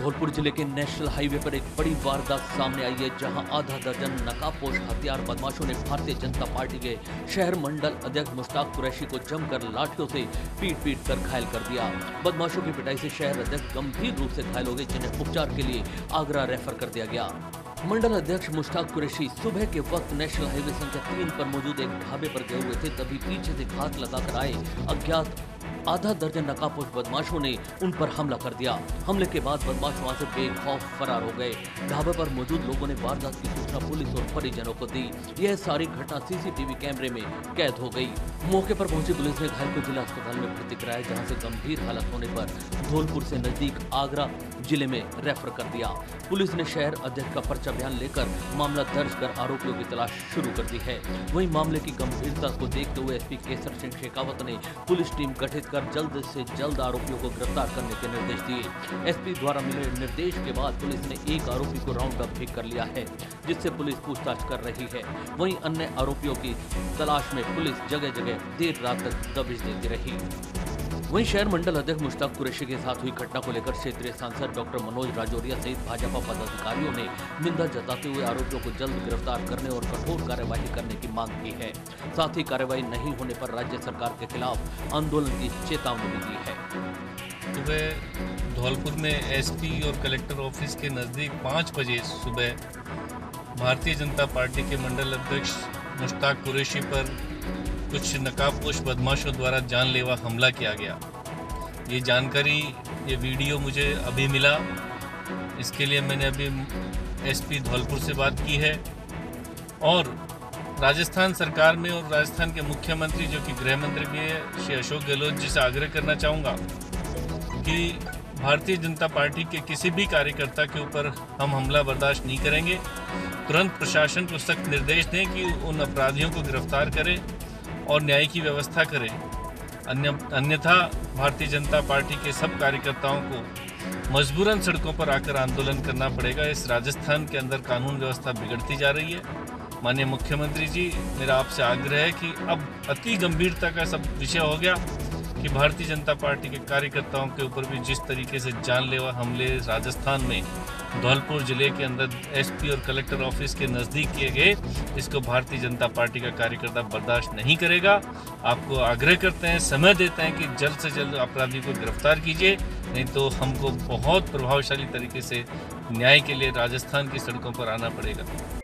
धौलपुर ज़िले के national highway पर एक बड़ी वारदात सामने आई है, जहाँ आधा दर्जन नकाबपोश हथियार बदमाशों ने भारतीय जनता पार्टी के शहर मंडल अध्यक्ष मुश्ताक कुरैशी को जमकर लाठियों से पीट पीट कर घायल कर दिया। बदमाशों की पिटाई से शहर अध्यक्ष गंभीर रूप से घायल हो गए, जिन्हें उपचार के लिए आगरा रेफर कर दिया गया। मंडल अध्यक्ष मुश्ताक कुरैशी सुबह के वक्त नेशनल हाईवे संख्या तीन पर मौजूद एक ढाबे पर गए हुए थे, तभी पीछे से घात लगाकर आए अज्ञात आधा दर्जन नकाबपोश बदमाशों ने उन पर हमला कर दिया। हमले के बाद बदमाश वहाँ से बेखौफ फरार हो गए। ढाबे पर मौजूद लोगों ने वारदात की सूचना पुलिस और परिजनों को दी। यह सारी घटना सीसीटीवी कैमरे में कैद हो गई। मौके पर पहुँची पुलिस ने घायल को जिला अस्पताल में भर्ती कराया, जहाँ से गंभीर हालत होने पर धौलपुर से नज़दीक आगरा ज़िले में रेफर कर दिया। पुलिस ने शहर अध्यक्ष का पर्चा बयान लेकर मामला दर्ज कर आरोपियों की तलाश शुरू कर दी है। वहीं मामले की गंभीरता को देखते हुए एसपी केसर सिंह शेखावत ने पुलिस टीम गठित कर जल्द से जल्द आरोपियों को गिरफ़्तार करने के निर्देश दिए। एसपी द्वारा मिले निर्देश के बाद पुलिस ने एक आरोपी को राउंड अप भी कर लिया है, जिससे पुलिस पूछताछ कर रही है। वहीं अन्य आरोपियों की तलाश में पुलिस जगह जगह देर रात तक दबिश देती रही। वहीं शहर मंडल अध्यक्ष मुश्ताक कुरैशी के साथ हुई घटना को लेकर क्षेत्रीय सांसद डॉक्टर मनोज राजौरिया सहित भाजपा पदाधिकारियों ने निंदा जताते हुए आरोपियों को जल्द गिरफ़्तार करने और कठोर कार्यवाही करने की मांग की है। साथ ही कार्यवाही नहीं होने पर राज्य सरकार के खिलाफ आंदोलन की चेतावनी दी है। सुबह धौलपुर में एसपी और कलेक्टर ऑफ़िस के नज़दीक पाँच बजे सुबह भारतीय जनता पार्टी के मंडल अध्यक्ष मुश्ताक कुरैशी पर कुछ नकाबपोश बदमाशों द्वारा जानलेवा हमला किया गया। ये जानकारी, ये वीडियो मुझे अभी मिला। इसके लिए मैंने अभी एसपी धौलपुर से बात की है। और राजस्थान सरकार में और राजस्थान के मुख्यमंत्री जो कि गृह मंत्री भी है, श्री अशोक गहलोत जी से आग्रह करना चाहूँगा कि भारतीय जनता पार्टी के किसी भी कार्यकर्ता के ऊपर हम हमला बर्दाश्त नहीं करेंगे। तुरंत प्रशासन को सख्त निर्देश दें कि उन अपराधियों को गिरफ़्तार करें और न्याय की व्यवस्था करें। अन्य, अन्यथा भारतीय जनता पार्टी के सब कार्यकर्ताओं को मजबूरन सड़कों पर आकर आंदोलन करना पड़ेगा। इस राजस्थान के अंदर कानून व्यवस्था बिगड़ती जा रही है। माननीय मुख्यमंत्री जी, मेरा आपसे आग्रह है कि अब अति गंभीरता का सब विषय हो गया। कि भारतीय जनता पार्टी के कार्यकर्ताओं के ऊपर भी जिस तरीके से जानलेवा हमले राजस्थान में धौलपुर ज़िले के अंदर एसपी और कलेक्टर ऑफ़िस के नज़दीक किए गए, इसको भारतीय जनता पार्टी का कार्यकर्ता बर्दाश्त नहीं करेगा। आपको आग्रह करते हैं, समय देते हैं कि जल्द से जल्द अपराधी को गिरफ़्तार कीजिए, नहीं तो हमको बहुत प्रभावशाली तरीके से न्याय के लिए राजस्थान की सड़कों पर आना पड़ेगा।